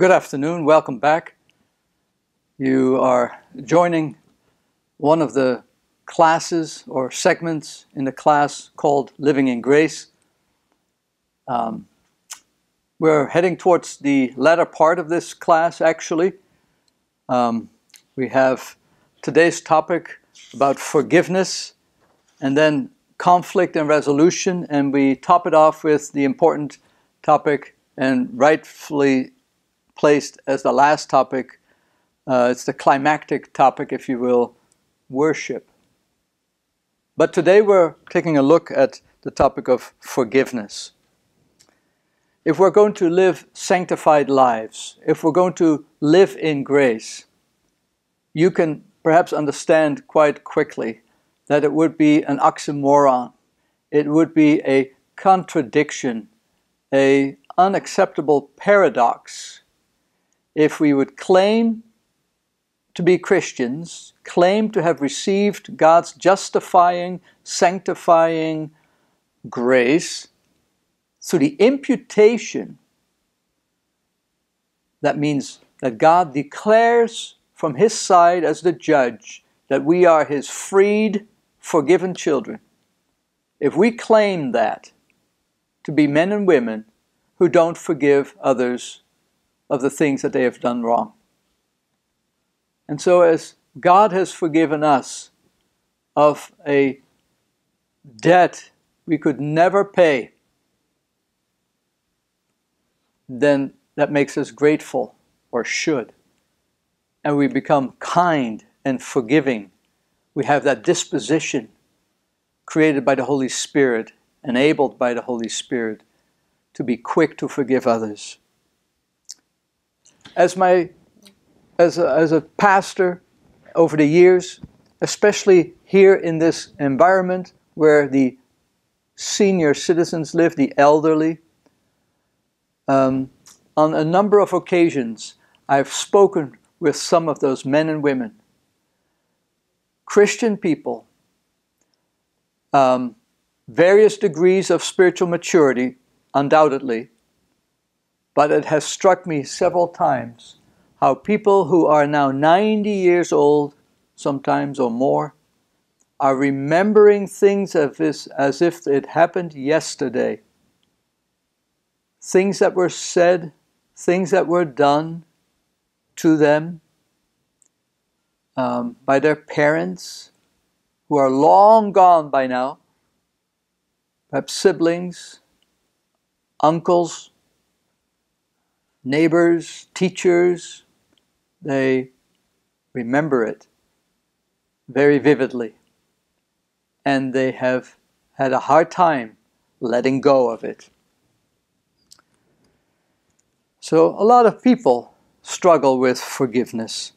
Good afternoon, welcome back. You are joining one of the classes or segments in the class called Living in Grace. Um, we're heading towards the latter part of this class actually. Um, we have today's topic about forgiveness and then conflict and resolution, and we top it off with the important topic and rightfully placed as the last topic. Uh, it's the climactic topic, if you will, worship. But today we're taking a look at the topic of forgiveness. If we're going to live sanctified lives, if we're going to live in grace, you can perhaps understand quite quickly that it would be an oxymoron. It would be a contradiction, a unacceptable paradox if we would claim to be Christians, claim to have received God's justifying, sanctifying grace through the imputation. That means that God declares from His side as the judge that we are His freed, forgiven children. If we claim that to be men and women who don't forgive others of the things that they have done wrong. And so, as God has forgiven us of a debt we could never pay, then that makes us grateful, or should. And we become kind and forgiving. We have that disposition created by the Holy Spirit, enabled by the Holy Spirit, to be quick to forgive others as my as a, as a pastor over the years, especially here in this environment where the senior citizens live, the elderly, um, on a number of occasions I've spoken with some of those men and women, Christian people, um, various degrees of spiritual maturity, undoubtedly, but it has struck me several times how people who are now 90 years old, sometimes or more, are remembering things as, if it happened yesterday. Things that were said, things that were done to them um, by their parents who are long gone by now, perhaps siblings, uncles, neighbors, teachers, they remember it very vividly. And they have had a hard time letting go of it. So, a lot of people struggle with forgiveness,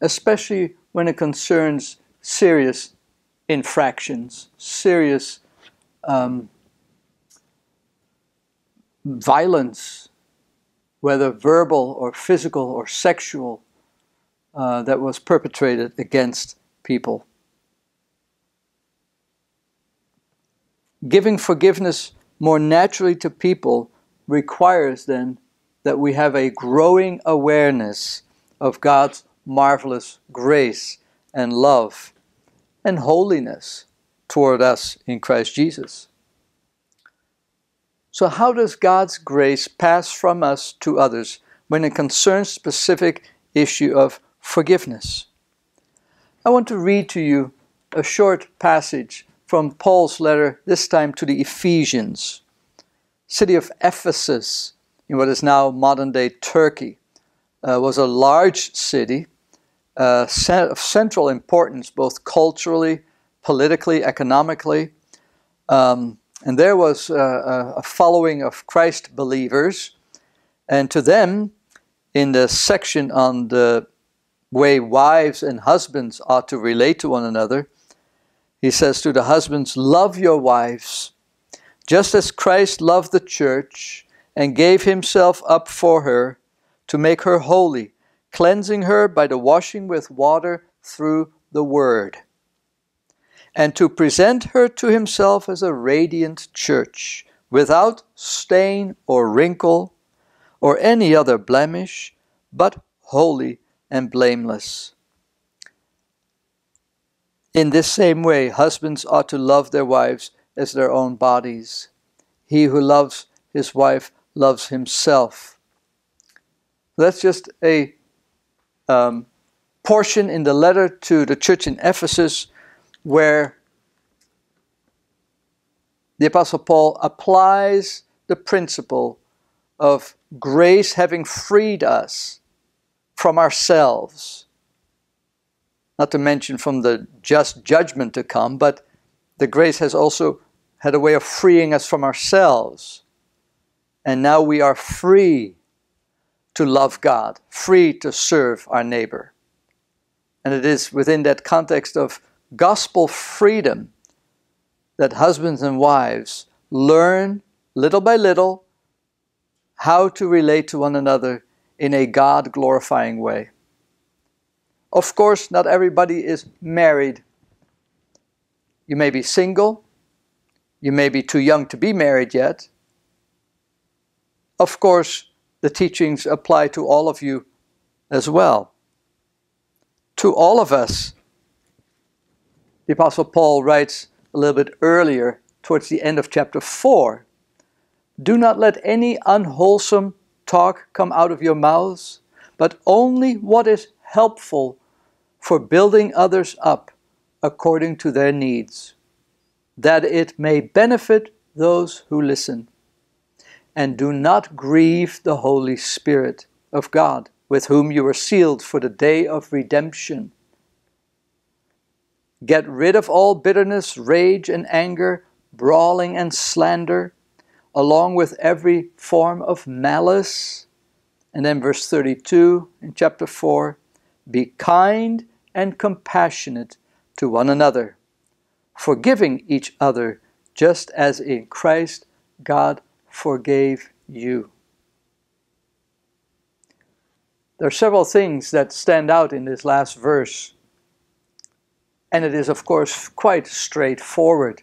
especially when it concerns serious infractions, serious um, violence whether verbal or physical or sexual, uh, that was perpetrated against people. Giving forgiveness more naturally to people requires then that we have a growing awareness of God's marvelous grace and love and holiness toward us in Christ Jesus. So, how does God's grace pass from us to others when it concerns specific issue of forgiveness? I want to read to you a short passage from Paul's letter, this time to the Ephesians, city of Ephesus, in what is now modern day Turkey, uh, was a large city uh, of central importance, both culturally, politically, economically. Um, and there was uh, a, a following of Christ believers, and to them, in the section on the way wives and husbands ought to relate to one another, he says to the husbands, Love your wives, just as Christ loved the church and gave himself up for her to make her holy, cleansing her by the washing with water through the word and to present her to himself as a radiant church, without stain or wrinkle or any other blemish, but holy and blameless. In this same way, husbands ought to love their wives as their own bodies. He who loves his wife loves himself. That's just a um, portion in the letter to the church in Ephesus where the Apostle Paul applies the principle of grace having freed us from ourselves. Not to mention from the just judgment to come, but the grace has also had a way of freeing us from ourselves. And now we are free to love God, free to serve our neighbor. And it is within that context of gospel freedom that husbands and wives learn little by little how to relate to one another in a God glorifying way. Of course, not everybody is married. You may be single, you may be too young to be married yet. Of course, the teachings apply to all of you as well to all of us. The Apostle Paul writes a little bit earlier, towards the end of chapter 4 Do not let any unwholesome talk come out of your mouths, but only what is helpful for building others up according to their needs, that it may benefit those who listen. And do not grieve the Holy Spirit of God with whom you were sealed for the day of redemption. Get rid of all bitterness, rage, and anger, brawling and slander, along with every form of malice. And then, verse 32 in chapter 4 Be kind and compassionate to one another, forgiving each other, just as in Christ God forgave you. There are several things that stand out in this last verse. And it is, of course, quite straightforward.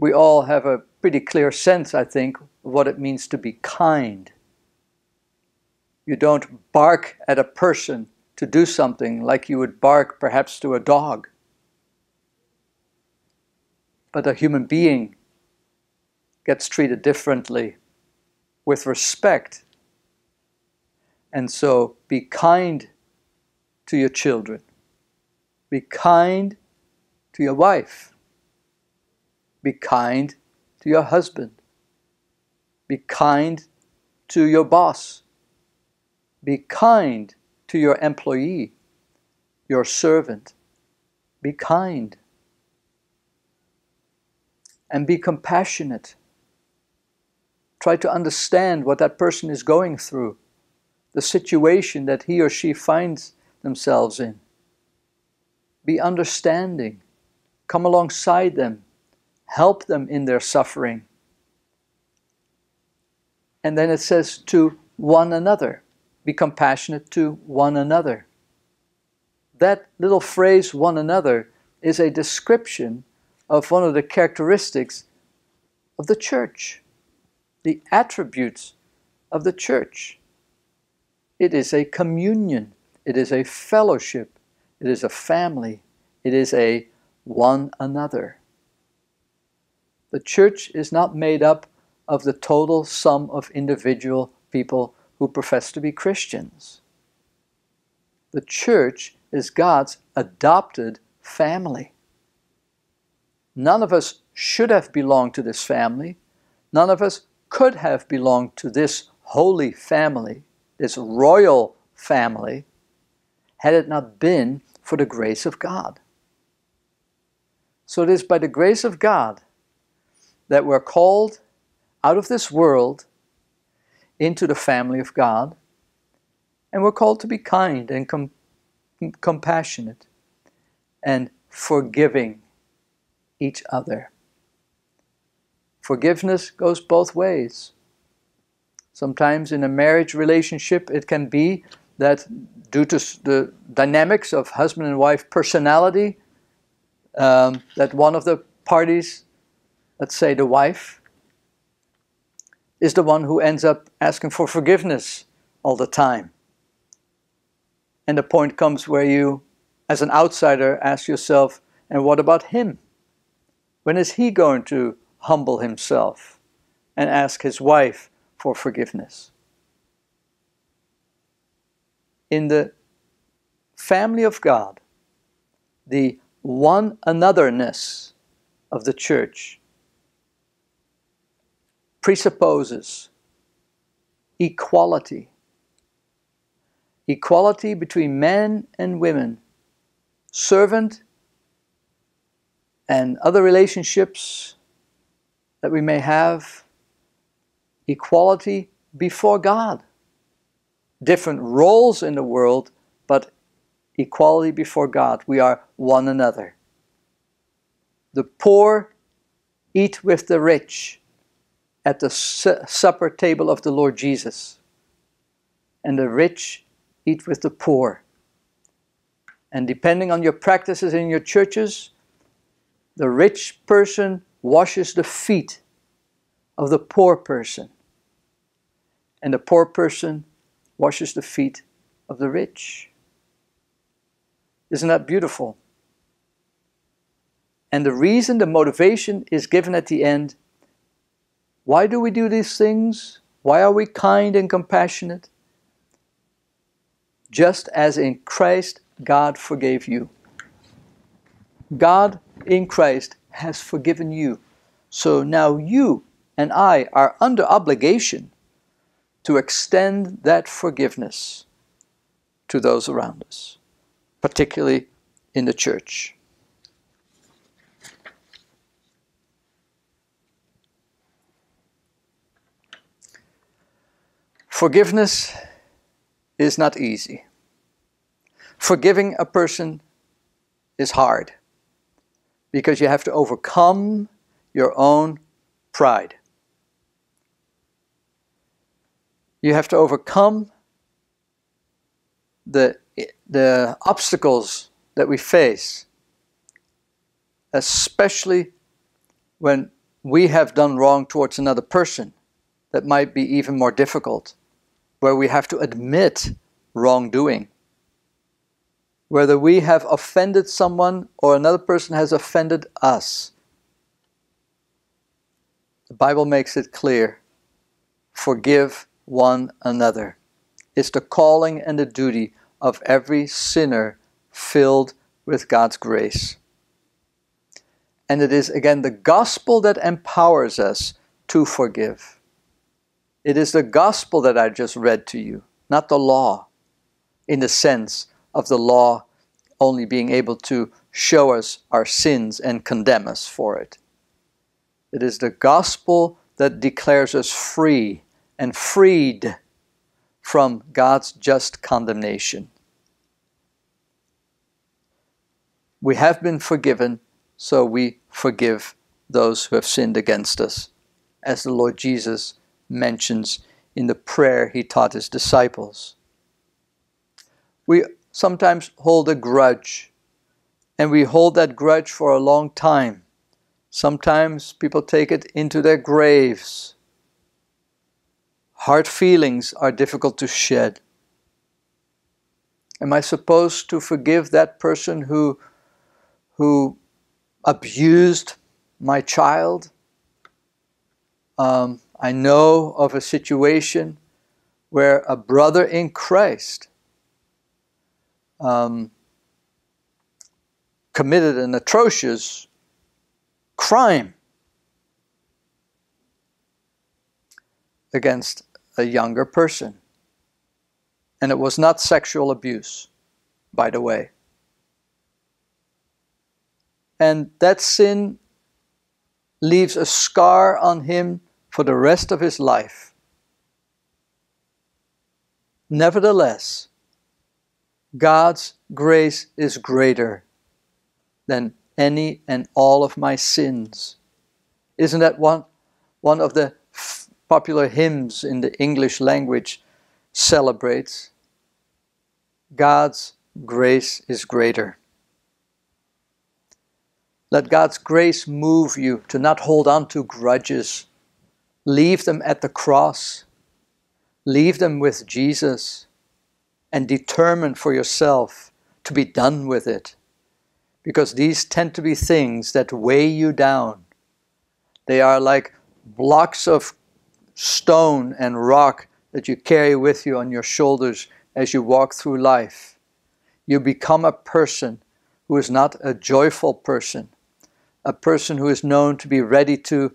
We all have a pretty clear sense, I think, of what it means to be kind. You don't bark at a person to do something like you would bark perhaps to a dog. But a human being gets treated differently, with respect and so be kind to your children. Be kind to your wife. Be kind to your husband. Be kind to your boss. Be kind to your employee, your servant. Be kind. And be compassionate. Try to understand what that person is going through the situation that he or she finds themselves in. Be understanding. Come alongside them. Help them in their suffering. And then it says to one another. Be compassionate to one another. That little phrase, one another, is a description of one of the characteristics of the church, the attributes of the church. It is a communion. It is a fellowship. It is a family. It is a one another. The church is not made up of the total sum of individual people who profess to be Christians. The church is God's adopted family. None of us should have belonged to this family. None of us could have belonged to this holy family this royal family, had it not been for the grace of God. So it is by the grace of God that we're called out of this world into the family of God, and we're called to be kind and com- compassionate and forgiving each other. Forgiveness goes both ways. Sometimes in a marriage relationship, it can be that due to the dynamics of husband and wife personality, um, that one of the parties, let's say the wife, is the one who ends up asking for forgiveness all the time. And the point comes where you, as an outsider, ask yourself, and what about him? When is he going to humble himself and ask his wife for forgiveness? In the family of God, the one anotherness of the church presupposes equality. Equality between men and women, servant and other relationships that we may have, equality before God. Different roles in the world, but equality before God. We are one another. The poor eat with the rich at the su- supper table of the Lord Jesus, and the rich eat with the poor. And depending on your practices in your churches, the rich person washes the feet of the poor person, and the poor person washes the feet of the rich. Isn't that beautiful? And the reason, the motivation is given at the end. Why do we do these things? Why are we kind and compassionate? Just as in Christ God forgave you. God in Christ has forgiven you. So now you and I are under obligation to extend that forgiveness to those around us, particularly in the church. Forgiveness is not easy. Forgiving a person is hard because you have to overcome your own pride. You have to overcome the, the obstacles that we face, especially when we have done wrong towards another person, that might be even more difficult where we have to admit wrongdoing. Whether we have offended someone or another person has offended us. The Bible makes it clear forgive one another. It's the calling and the duty of every sinner filled with God's grace. And it is again the gospel that empowers us to forgive. It is the gospel that I just read to you, not the law, in the sense of the law only being able to show us our sins and condemn us for it. It is the gospel that declares us free and freed from God's just condemnation. We have been forgiven, so we forgive those who have sinned against us, as the Lord Jesus mentions in the prayer he taught his disciples. We sometimes hold a grudge, and we hold that grudge for a long time. Sometimes people take it into their graves. Hard feelings are difficult to shed. Am I supposed to forgive that person who, who abused my child? Um, I know of a situation where a brother in Christ um, committed an atrocious crime against a younger person. And it was not sexual abuse, by the way. And that sin leaves a scar on him for the rest of his life. Nevertheless, God's grace is greater than any and all of my sins. Isn't that one, one of the popular hymns in the English language celebrates? God's grace is greater. Let God's grace move you to not hold on to grudges leave them at the cross, leave them with Jesus, and determine for yourself to be done with it. Because these tend to be things that weigh you down. They are like blocks of stone and rock that you carry with you on your shoulders as you walk through life. You become a person who is not a joyful person, a person who is known to be ready to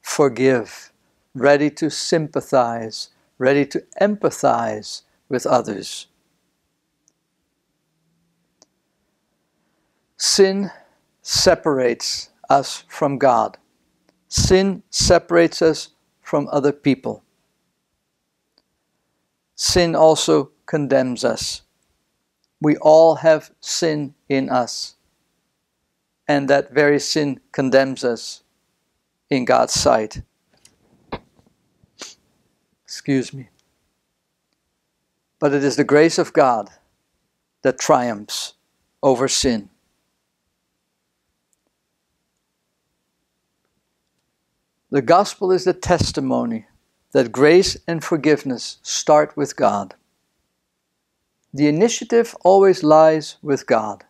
forgive, ready to sympathize, ready to empathize with others. Sin separates us from God. Sin separates us from other people. Sin also condemns us. We all have sin in us, and that very sin condemns us in God's sight. Excuse me. But it is the grace of God that triumphs over sin. The gospel is the testimony that grace and forgiveness start with God. The initiative always lies with God.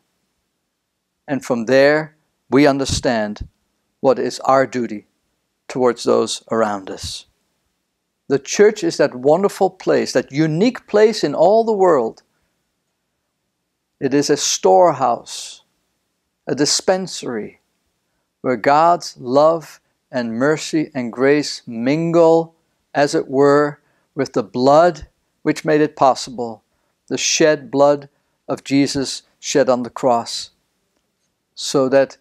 And from there, we understand what is our duty towards those around us. The church is that wonderful place, that unique place in all the world. It is a storehouse, a dispensary, where God's love and mercy and grace mingle, as it were, with the blood which made it possible, the shed blood of Jesus shed on the cross, so that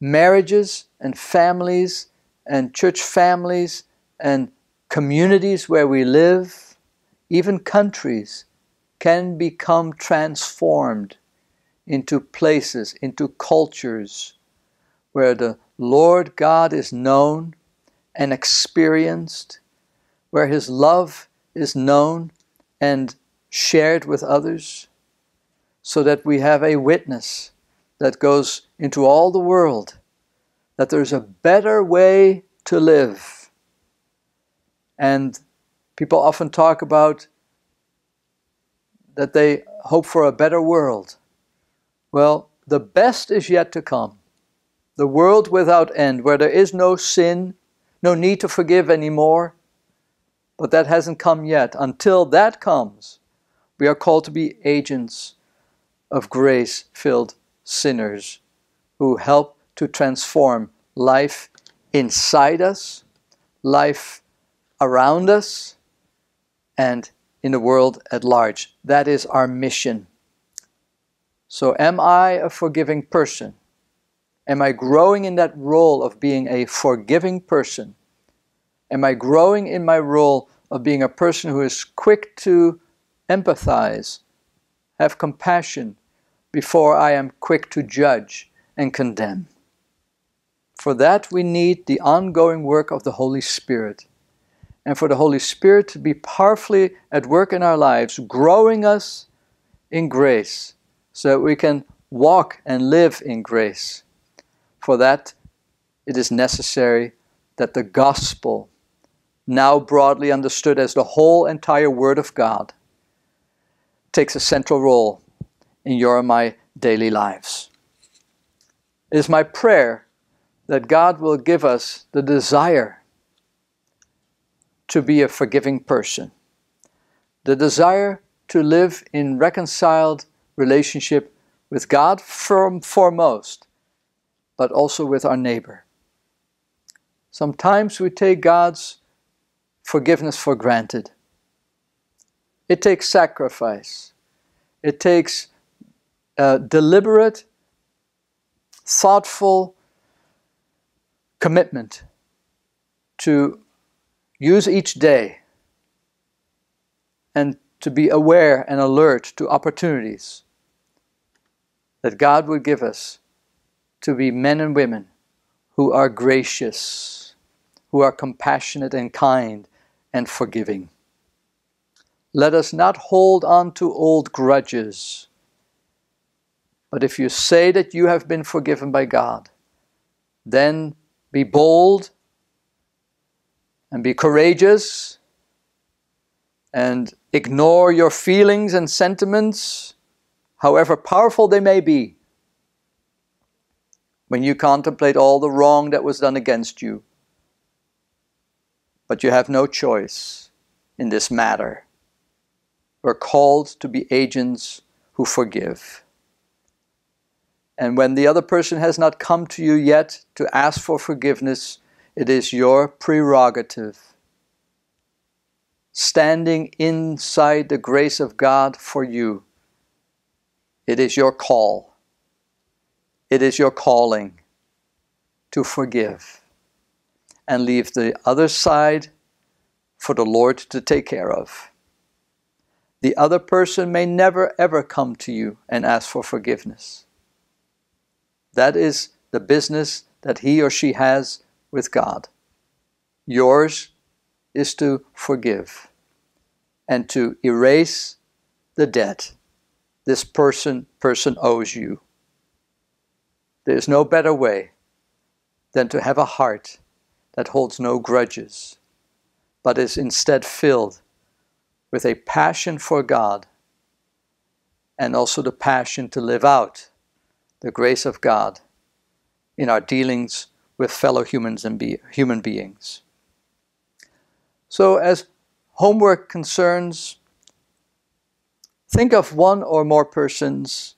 marriages and families and church families and communities where we live, even countries, can become transformed into places, into cultures where the Lord God is known and experienced, where His love is known and shared with others, so that we have a witness that goes into all the world that there's a better way to live. And people often talk about that they hope for a better world. Well, the best is yet to come the world without end, where there is no sin, no need to forgive anymore. But that hasn't come yet. Until that comes, we are called to be agents of grace filled sinners who help to transform life inside us, life around us, and in the world at large. That is our mission. So, am I a forgiving person? Am I growing in that role of being a forgiving person? Am I growing in my role of being a person who is quick to empathize, have compassion, before I am quick to judge and condemn? For that, we need the ongoing work of the Holy Spirit. And for the Holy Spirit to be powerfully at work in our lives, growing us in grace, so that we can walk and live in grace. For that, it is necessary that the gospel, now broadly understood as the whole entire Word of God, takes a central role in your and my daily lives. It is my prayer that God will give us the desire to be a forgiving person, the desire to live in reconciled relationship with God firm, foremost, but also with our neighbor. Sometimes we take God's forgiveness for granted. It takes sacrifice. It takes uh, deliberate, thoughtful commitment to use each day and to be aware and alert to opportunities that God would give us to be men and women who are gracious, who are compassionate and kind and forgiving. Let us not hold on to old grudges. But if you say that you have been forgiven by God, then be bold and be courageous and ignore your feelings and sentiments, however powerful they may be, when you contemplate all the wrong that was done against you. But you have no choice in this matter. We're called to be agents who forgive. And when the other person has not come to you yet to ask for forgiveness, it is your prerogative. Standing inside the grace of God for you, it is your call. It is your calling to forgive and leave the other side for the Lord to take care of. The other person may never ever come to you and ask for forgiveness. That is the business that he or she has with God. Yours is to forgive and to erase the debt this person person owes you. There is no better way than to have a heart that holds no grudges, but is instead filled with a passion for God and also the passion to live out the grace of God in our dealings with fellow humans and be, human beings. So, as homework concerns, think of one or more persons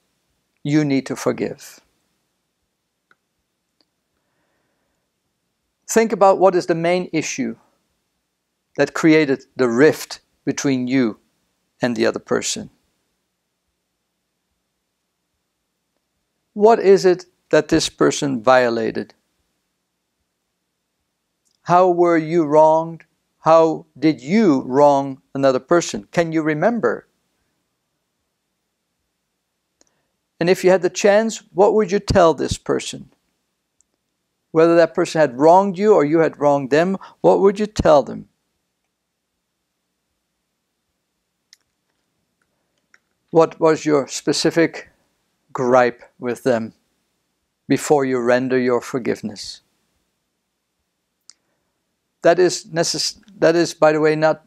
you need to forgive. Think about what is the main issue that created the rift between you and the other person. What is it that this person violated? How were you wronged? How did you wrong another person? Can you remember? And if you had the chance, what would you tell this person? Whether that person had wronged you or you had wronged them, what would you tell them? What was your specific gripe with them before you render your forgiveness? that is, necess- that is, by the way, not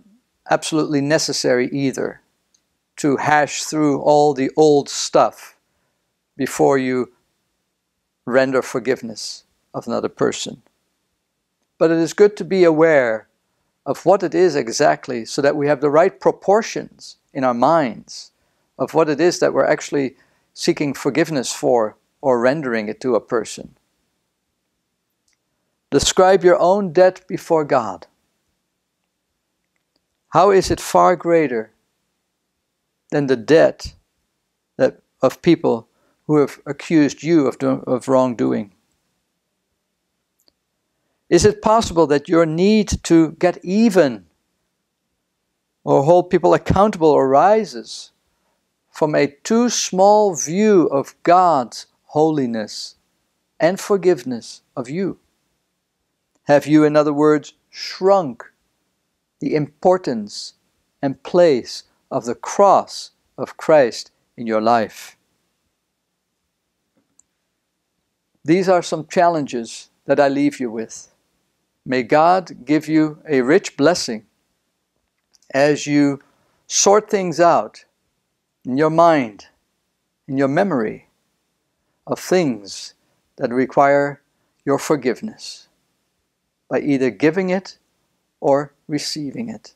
absolutely necessary either to hash through all the old stuff before you render forgiveness of another person. But it is good to be aware of what it is exactly so that we have the right proportions in our minds of what it is that we're actually seeking forgiveness for or rendering it to a person. Describe your own debt before God. How is it far greater than the debt that, of people who have accused you of, do, of wrongdoing? Is it possible that your need to get even or hold people accountable arises from a too small view of God's holiness and forgiveness of you? Have you, in other words, shrunk the importance and place of the cross of Christ in your life? These are some challenges that I leave you with. May God give you a rich blessing as you sort things out in your mind, in your memory of things that require your forgiveness by either giving it or receiving it.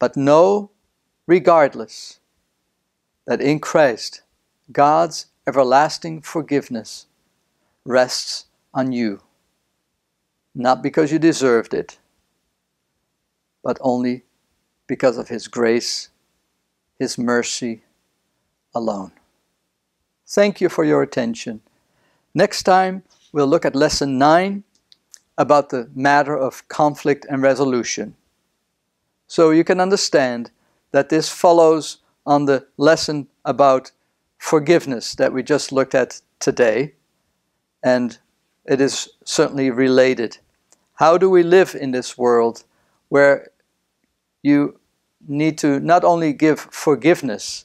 But know, regardless, that in Christ, God's everlasting forgiveness rests on you, not because you deserved it, but only because of His grace, His mercy alone. Thank you for your attention. Next time, we'll look at Lesson 9 about the matter of conflict and resolution. So you can understand that this follows on the lesson about forgiveness that we just looked at today, and it is certainly related. How do we live in this world where you need to not only give forgiveness,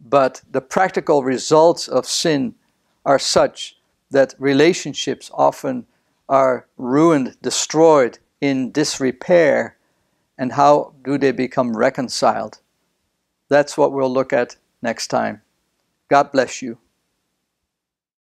but the practical results of sin are such that relationships often are ruined, destroyed in disrepair and how do they become reconciled? That's what we'll look at next time. God bless you.